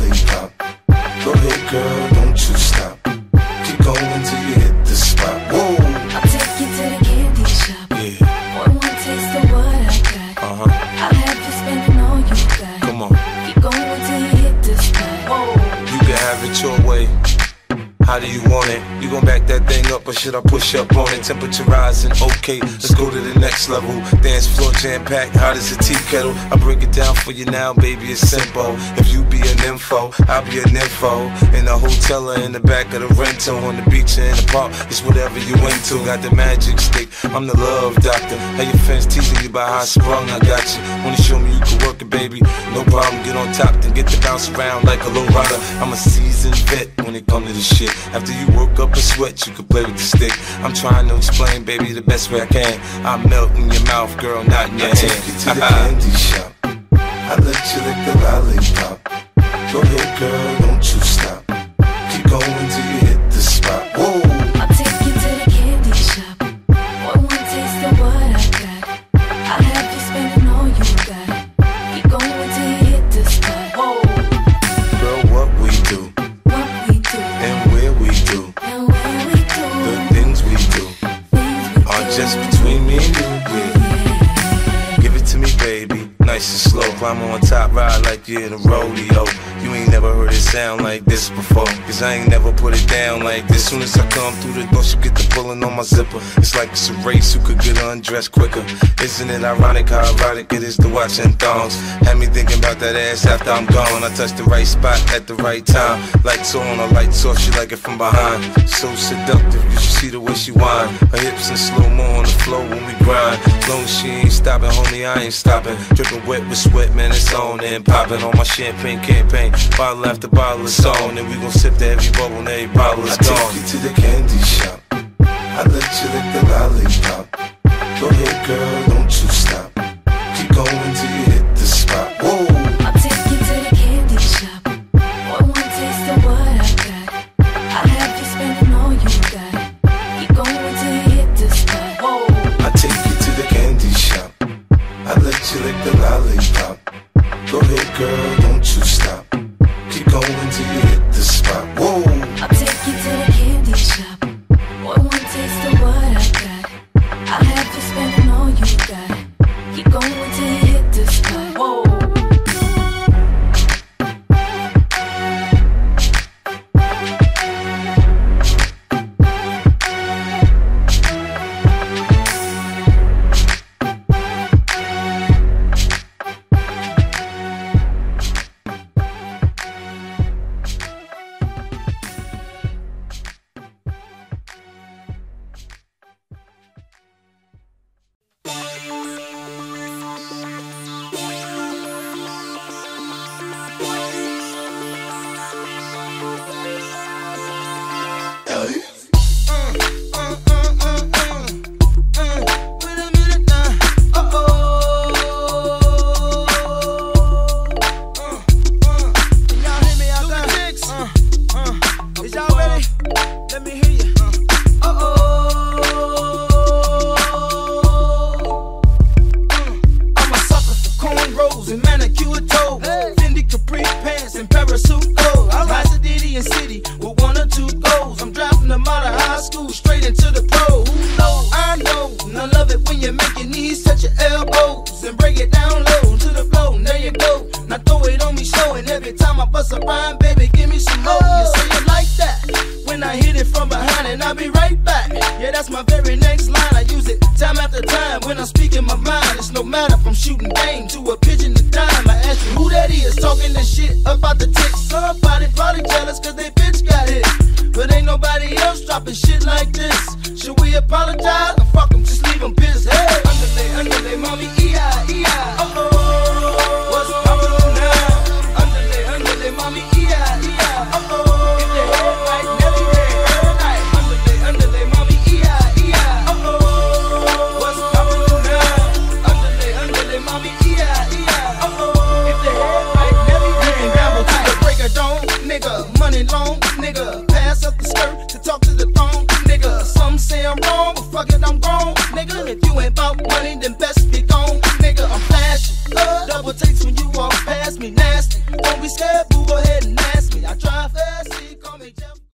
lollipop. How do you want it? You gon' back that thing up or should I push up on it? Temperature rising, okay, let's go to the next level. Dance floor jam packed, hot as a tea kettle. I break it down for you now, baby, it's simple. If you be an info, I'll be an info. In a hotel or in the back of the rental, on the beach or in the park, it's whatever you into. Got the magic stick, I'm the love doctor. How your fans teasing you about how I sprung, I got you. Wanna show me you can work it, baby? No problem, get on top, then get to bounce around like a low rider. I'm a seasoned vet when it come to this shit. After you work up a sweat, you can play with the stick. I'm trying to explain, baby, the best way I can. I melt in your mouth, girl, not in your I hand. take you to the candy shop. I let you lick the lollipop. Go ahead, girl, just between me and you. Yeah. Give it to me, baby. Nice and slow. Climb on top, ride like you're in a rodeo. You ain't never heard it sound like this before. Cause I ain't never put it down like this. Soon as I come through the door, she get the pulling on my zipper. It's like it's a race who could get undressed quicker. Isn't it ironic how erotic it is to watch in thongs? Had me thinking about that ass after I'm gone. I touch the right spot at the right time. Lights on or lights off, she like it from behind. So seductive, you should see the way she whine. Her hips in slow mo on the floor when we grind. Long she ain't stopping, homie, I ain't stopping. Dripping wet with sweat, man, it's on and popping on my champagne campaign. Bottle after bottle, it's on, and we gon' sip to every bubble, and every bottle is I gone. take you to the candy shop. I let you lick the lollipop. Go ahead, girl, toes. Fendi capri pants and parasuit clothes. I rise to Diddy and City with one or two goals. I'm driving them out of high school straight into the pro. Who knows? Oh. I know. And I love it when you make your knees touch your elbows and break it down low to the floor. And there you go. Now throw it on me, showing every time I bust a rhyme, baby, give me some more. You say it like that when I hit it from behind, and I'll be right back. Yeah, that's my very next line. I use it time after time when I'm speaking my mind. It's no matter if I'm shooting game to a pigeon who that is talking this shit about the ticks. Somebody probably jealous cause they bitch got hit. But ain't nobody else dropping shit like this. Should we apologize Money then best be gone, nigga. I'm flashing. Double takes when you walk past me, nasty. Don't be scared. Boo.